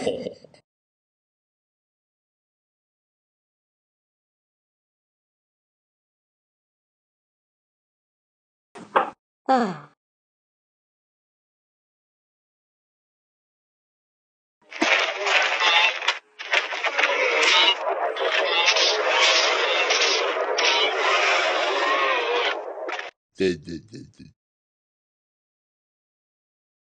Ah.